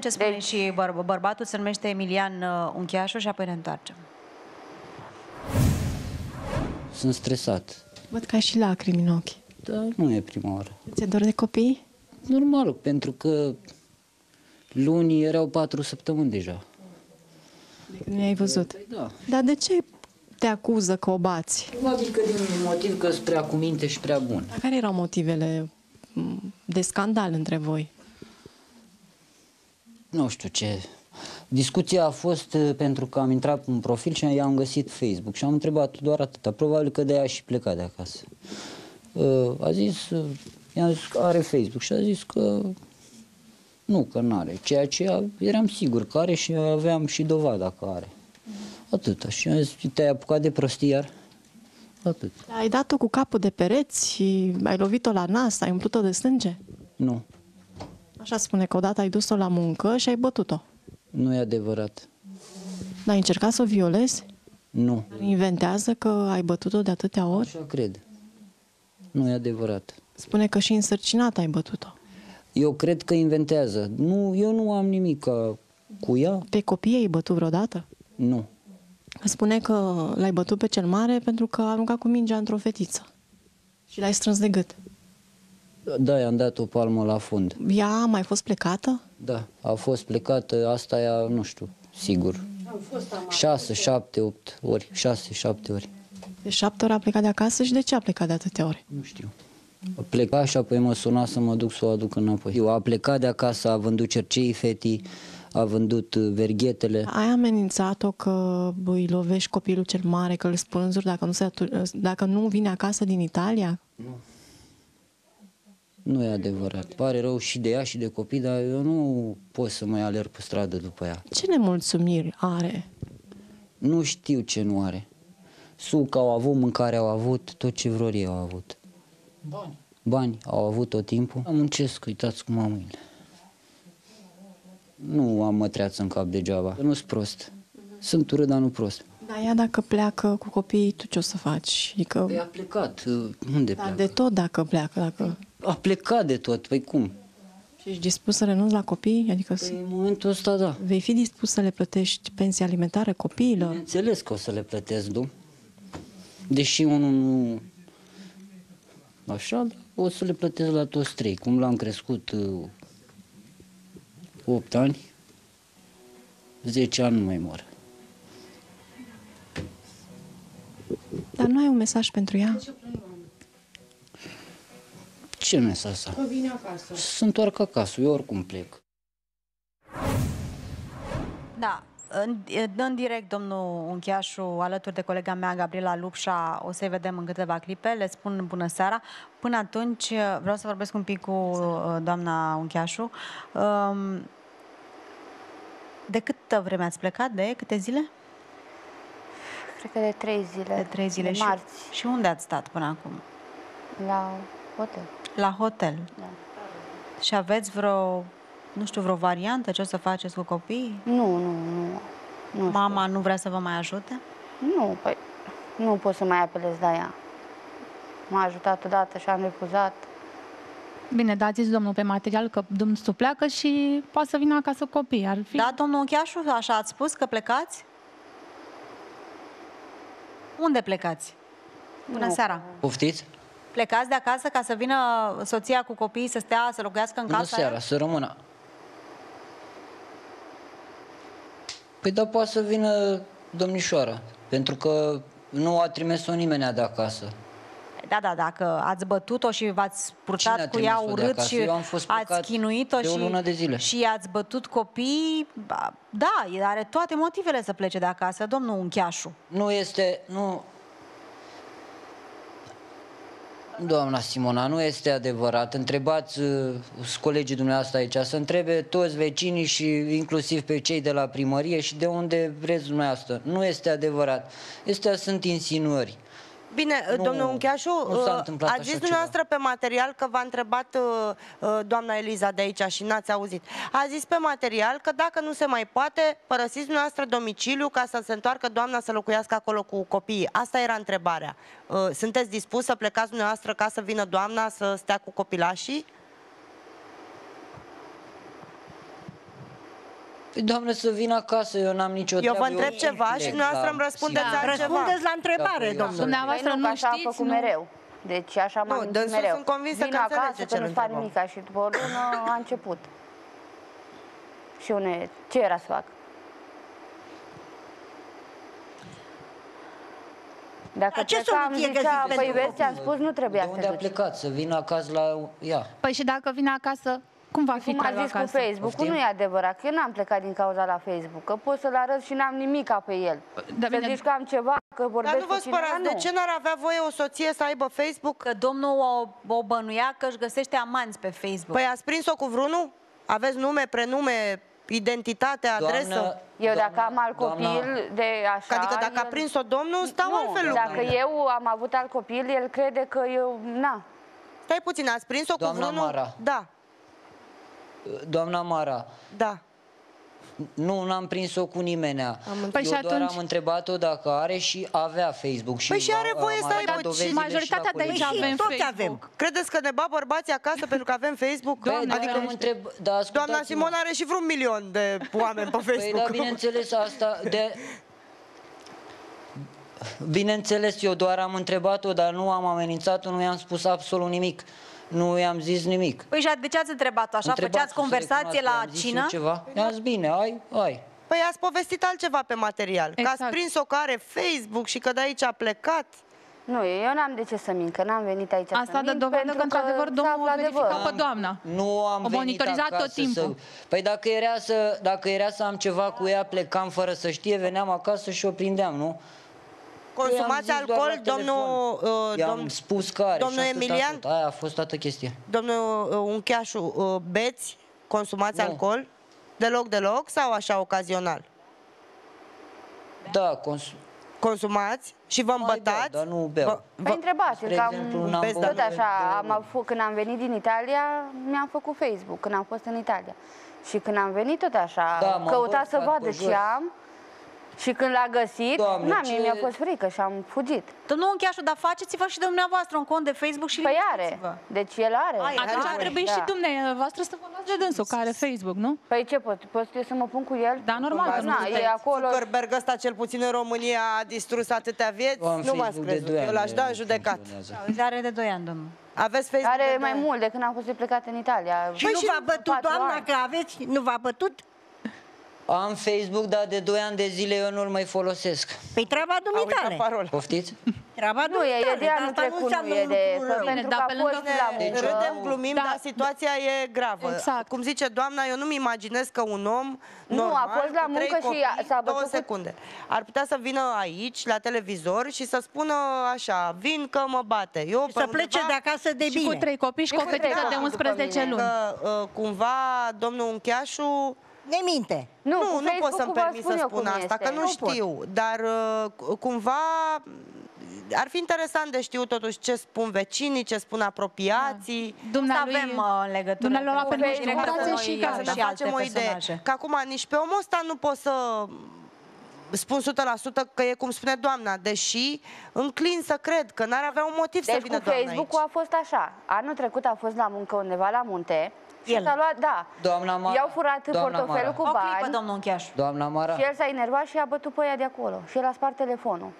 Ce spune Deci- și băr- bărbatul se numește Emilian uh, Uncheașu și apoi ne întoarcem. Sunt stresat. Văd că ai și lacrimi în ochi. Dar nu e prima oară. Ți-e dor de copii? Normal, pentru că luni erau patru săptămâni deja. De când ne-ai văzut. Păi da. Dar de ce te acuză că o bați? Probabil că din motiv că sunt prea cuminte și prea bun. Dar care erau motivele m, de scandal între voi? Nu știu ce. Discuția a fost uh, pentru că am intrat în profil și i-am găsit Facebook și am întrebat doar atâta. Probabil că de-aia și pleca de acasă. Uh, A zis, uh, i-am zis că are Facebook și a zis că nu, că nu are. Ceea ce a- eram sigur că are și aveam și dovada că are. Atâta. Și am zis, te-ai apucat de prostii iar? Atât. Ai dat-o cu capul de pereți și ai lovit-o la nas, ai umplut-o de sânge? Nu, Așa spune că odată ai dus-o la muncă și ai bătut-o. nu e adevărat. Dar ai încercat să o violezi? Nu. Inventează că ai bătut-o de atâtea ori? Așa cred. Nu e adevărat. Spune că și însărcinat ai bătut-o. Eu cred că inventează. Nu, eu nu am nimic ca cu ea. Pe copii ai bătut vreodată? Nu. Spune că l-ai bătut pe cel mare pentru că a aruncat cu mingea într-o fetiță. Și l-ai strâns de gât. Da, i-am dat o palmă la fund. Ea a mai fost plecată? Da, a fost plecată, asta ea, nu știu, sigur. Șase, șapte, opt ori, șase, șapte ori. De șapte ori a plecat de acasă și de ce a plecat de atâtea ori? Nu știu. A plecat și apoi mă suna să mă duc să o aduc înapoi. Eu a plecat de acasă, a vândut cerceii fetii, a vândut uh, verghetele. Ai amenințat-o că îi lovești copilul cel mare, că îl spânzuri dacă nu, se atu- dacă nu vine acasă din Italia? Nu e adevărat. Pare rău și de ea și de copii, dar eu nu pot să mai alerg pe stradă după ea. Ce nemulțumiri are? Nu știu ce nu are. Suc au avut, mâncare au avut, tot ce vreo ei au avut. Bani. Bani au avut tot timpul. Am muncesc, uitați cum am mâine. Nu am mătreață în cap degeaba. Nu sunt prost. Sunt urât, dar nu prost. Dar ea dacă pleacă cu copiii, tu ce o să faci? Adică, Păi a plecat. uh, Unde dar pleacă? de tot dacă pleacă, dacă... A plecat de tot. Păi cum? Și ești dispus să renunți la copii? Adică Păi să... în momentul ăsta, da. vei fi dispus să le plătești pensii alimentare copiilor? Înțeles că o să le plătesc, nu? Deși unul nu... Așa, dar o să le plătesc la toți trei. Cum l-am crescut uh, 8 ani, 10 ani nu mai mor. Dar nu ai un mesaj pentru ea? Ce mesaj asta? Că vine acasă. Să întoarcă acasă, eu oricum plec. Da, în, în direct, domnul Uncheașu, alături de colega mea, Gabriela Lupșa, o să-i vedem în câteva clipe, le spun bună seara. Până atunci, vreau să vorbesc un pic cu uh, doamna Uncheașu. Um, de câtă vreme ați plecat? De câte zile? Cred că de trei zile. De trei zile. De și, marți. și unde ați stat până acum? La hotel. La hotel. Da. Și aveți vreo, nu știu, vreo variantă ce o să faceți cu copiii? Nu, nu, nu. Nu, Mama nu vrea să vă mai ajute? nu, păi nu pot să mai apelez la ea. M-a ajutat odată și am refuzat. Bine, dar a zis domnul pe material că dânsul pleacă și poate să vină acasă copii. Ar fi... Da, domnul Uncheașu, așa ați spus că plecați? Unde plecați? Bună Nu. seara! Poftiți? Plecați de acasă ca să vină soția cu copiii să stea, să locuiască în Bună casa seara, aia? să rămână. Păi da, poate să vină domnișoara, pentru că nu a trimis-o nimeni de acasă. Da, da, dacă ați bătut-o și v-ați Cine purtat a cu ea trimis-o de urât acasă? și Eu am fost plecat ați chinuit-o de o și, lună de zile. și ați bătut copiii, ba, da, are toate motivele să plece de acasă, domnul Uncheașu. Nu este, nu... Doamna Simona, nu este adevărat. Întrebați uh, colegii dumneavoastră aici, să întrebe toți vecinii și inclusiv pe cei de la primărie și de unde vreți dumneavoastră. Nu este adevărat. Astea sunt insinuări. Bine, Nu, domnul Uncheașu, nu s-a uh, întâmplat ați așa zis ceva. dumneavoastră pe material că v-a întrebat uh, uh, doamna Eliza de aici și n-ați auzit. A zis pe material că dacă nu se mai poate, părăsiți dumneavoastră domiciliu ca să se întoarcă doamna să locuiască acolo cu copiii. Asta era întrebarea. Uh, Sunteți dispus să plecați dumneavoastră ca să vină doamna să stea cu copilașii? Doamne, să vină acasă, eu n-am nicio Eu treabă. vă întreb ceva și plec dumneavoastră la îmi răspundeți Sibiu. altceva. Răspundeți la întrebare, Da, domnule. Dumneavoastră Păi nu că așa a știți, făcut nu? mereu. Deci așa m-am Nu, gândit dânsul mereu. sunt convinsă Vin că înțelege acasă, ce că îl nu-ți fac întrebăm. nimica și după o lună a început. Și une, ce era să fac? Dacă Dar ce plecam, soluție zicea, găsiți păi pentru vezi, copii? ți-am spus, nu trebuia De unde să a duci. plecat? Să vină acasă la ea. Păi și dacă vine acasă, cum va fi Cum a traiul zis cu acasă? Facebook-ul, Poftim? nu e adevărat, că eu n-am plecat din cauza la Facebook, că pot să-l arăt și n-am nimica pe el. Da, să bine. zici că am ceva, că vorbesc Dar nu vă cu cineva, spărați, nu. de ce n-ar avea voie o soție să aibă Facebook? Că domnul o, o bănuia că își găsește amanți pe Facebook. Păi ați prins-o cu vreunul? Aveți nume, prenume, identitate, adresă? Doamnă, Eu dacă doamna- am alt copil doamna- de așa... Adică dacă a el- prins-o domnul, stau nu, altfel dacă lucrurile. eu am avut alt copil, el crede că eu... Na, Stai puțin, ați prins-o cu Doamna vreunul? Mara. Da, Doamna Mara, da. nu, n-am prins-o cu nimenea. Păi Eu și doar atunci- am întrebat-o dacă are și avea Facebook. Și Păi și are am- voie am să arătat aibă, dovezile și majoritatea la de aici colegi. Păi și avem toți Facebook. avem. Credeți că ne bat bărbații acasă pentru că avem Facebook? Păi, Doamne, adică ferește. mă întreb, da, Doamna ascultați-mă. Simona are și vreun milion de oameni pe Păi, Facebook. da, bineînțeles, asta de... Bineînțeles, eu doar am întrebat-o, dar nu am amenințat-o, nu i-am spus absolut nimic. Nu i-am zis nimic. Păi și de ce ați întrebat așa? Întrebați-o Făceați să conversație recunoască, la i-am zis eu cină? Ceva. I-am zis, bine, ai, ai. Păi ați povestit altceva pe material. Că ați Exact. prins-o că are Facebook și că de aici a plecat. nu, eu n-am de ce să mint, că n-am venit aici Asta să dă mint, dovadă pentru că, într-adevăr, s-a domnul aflat a verificat adevărul. pe doamna. Nu am O venit monitorizat acasă tot timpul. Să... Păi dacă era, să, dacă era să am ceva cu ea, plecam fără să știe, veneam acasă și o prindeam, nu? Consumați I-am zis doar alcool, la telefon. domnul, uh, I-am domn, spus că are domnul și atât, Emilian? atât. Aia a fost toată chestia. domnul uh, Uncheașu, uh, beți, consumați Nu. alcool? Deloc, deloc sau așa ocazional? Da, cons- Consumați și vă Mai beau, îmbătați? dar nu beau. Vă- Păi vă- întrebați Spre că am, exemplu, n-am Vezi, băut tot de așa, două am luni. avut, când am venit din Italia, mi-am făcut Facebook, când am fost în Italia. Și când am venit tot așa, Da, m-am căutat să urcat vadă pe ce jos. am și când l-a găsit, Doamne, na, ce- mie mi-a fost frică și am fugit. Domnul Încheașu, dar faceți-vă și dumneavoastră un cont de Facebook și Păi are, liniștiți-vă. deci el are. Ai, Atunci ar Are, trebui da. și dumneavoastră să vă luați de dânsul, care are Facebook, nu? Păi ce pot? Pot eu să mă pun cu el? Da, normal că nu Na, puteți. e acolo. Zuckerberg ăsta cel puțin în România a distrus atâtea vieți? Eu am nu m-ați Facebook de crezut. doi Eu ani, l-aș da în nu judecat. funcționează. Auzi, Are de 2 ani, domnul. Aveți Facebook Are de mai doi ani. mult de când am fost plecat în Italia. Și Păi nu și v-a bătut, patru doamna, ani. că aveți? Nu v-a bătut? Am Facebook, dar de 2 ani de zile eu nu-l mai folosesc. Păi treaba A uitat dumitale. parola. Poftiți? Treaba Nu, e, e dumitale, de dar anul asta nu trecut, înseamnă nu e un de... lucru rău. Pentru dar că pe a lângă fost Bine, la deci muncă. Râdem, glumim, Da. dar situația e gravă. Exact. Cum zice doamna, eu nu-mi imaginez că un om Nu, normal, a fost la cu trei muncă și copii, s-a două bătut cu- secunde. Ar putea să vină aici, la televizor, și să spună așa, vin că mă bate. Eu Și pe să plece undeva de acasă de Și cu bine. trei copii și Și cu o cu trei fetiță de copii după 11 mine. luni. Că uh, cumva domnul Uncheașu Ne minte. Nu, nu, cu nu pot să-mi Facebook-ul vă permit spun să eu spun cum asta, este. că nu, Nu pot. știu, dar uh, cumva ar fi interesant de știut totuși ce spun vecinii, ce spun apropiații. Dumnealui, avem uh, în legătură. dumnealui a cu permis Facebook, declarație noi, și uh, ca gata. să și ne alte facem o idee. personaje. Că acum nici pe omul ăsta nu pot să spun 100% că e cum spune doamna, deși înclin să cred că n-ar avea un motiv să Deci vină cu doamna Facebook-ul aici. a fost așa. Anul trecut a fost la muncă undeva la munte și El. s-a luat, da. Doamna Mara, I-au furat doamna portofelul Mara. cu O clipă, bani domnul Încheașu. Doamna Mara, și el s-a enervat și a bătut pe ea de acolo. Și el a spart telefonul.